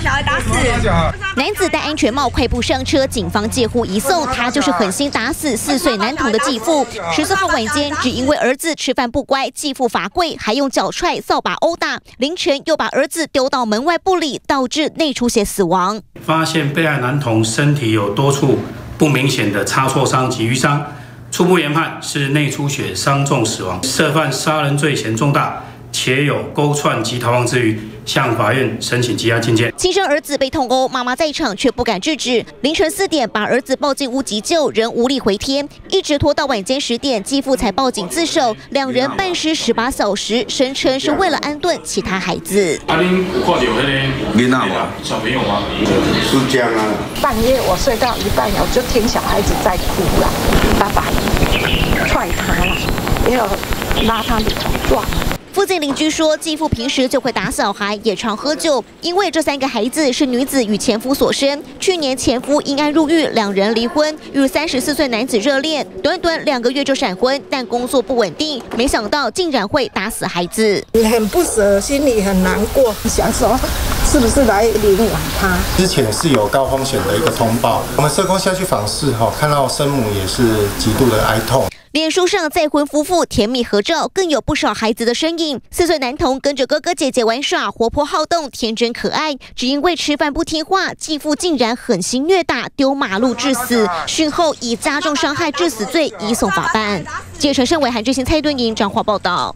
小孩打死。男子戴安全帽快步上车，警方借护移送。他就是狠心打死四岁男童的继父。十四号晚间，只因为儿子吃饭不乖，继父罚跪，还用脚踹、扫把殴打。凌晨又把儿子丢到门外不理，导致内出血死亡。发现被害男童身体有多处不明显的擦挫伤及瘀伤，初步研判是内出血伤重死亡。涉犯杀人罪嫌重大。且有勾串及逃亡之余，向法院申请羁押禁见。亲生儿子被痛殴，妈妈在场却不敢制止。凌晨四点把儿子抱进屋急救，仍无力回天，一直拖到晚间十点，继父才报警自首。两人半尸十八小时，声称是为了安顿其他孩子。阿玲看到那个囡仔小朋友吗？是这样啊。半夜我睡到一半，我就听小孩子在哭了，爸爸踹他了，也有拉他的头撞。附近邻居说，继父平时就会打小孩，也常喝酒。因为这三个孩子是女子与前夫所生，去年前夫因案入狱，两人离婚，与三十四岁男子热恋，短短两个月就闪婚，但工作不稳定，没想到竟然会打死孩子。很不舍，心里很难过，想说是不是来领养他？之前是有高风险的一个通报，我们社工下去访视哈，看到生母也是极度的哀痛。脸书上再婚夫妇甜蜜合照，更有不少孩子的身影。四岁男童跟着哥哥姐姐玩耍，活泼好动，天真可爱。只因为吃饭不听话，继父竟然狠心虐打，丢马路致死。讯后以加重伤害致死罪移送法办。记者陈胜伟、韩志新、蔡敦英、张华报道。